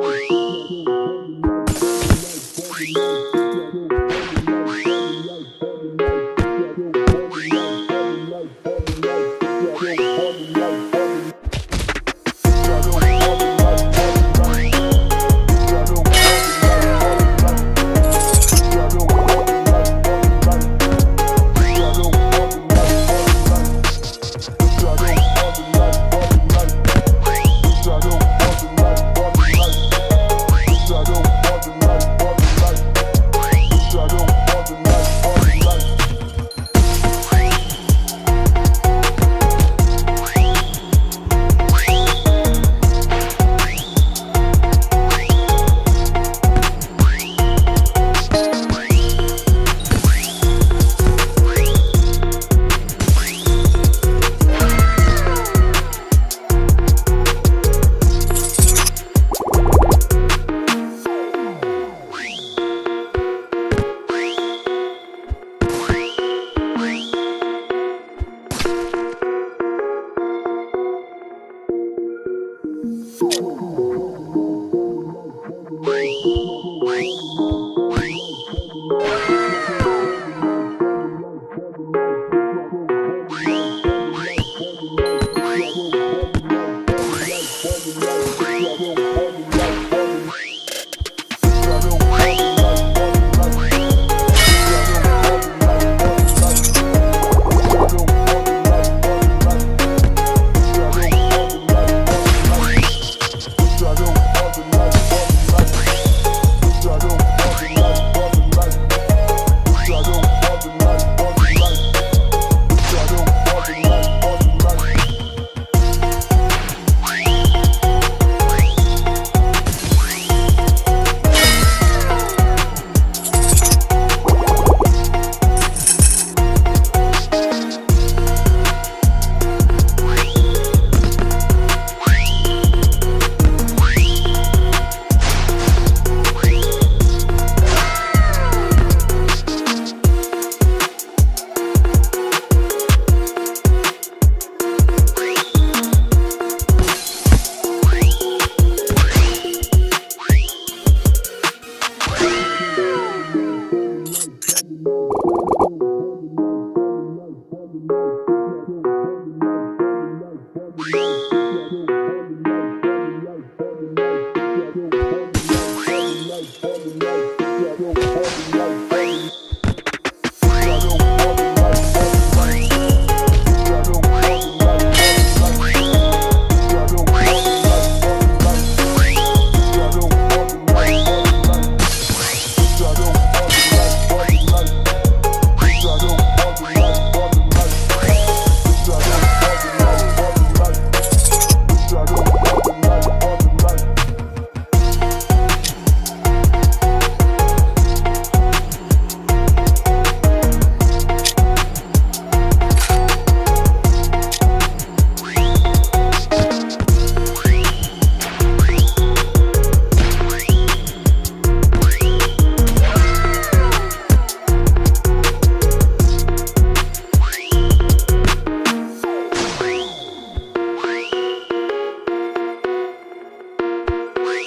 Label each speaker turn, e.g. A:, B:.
A: Bye.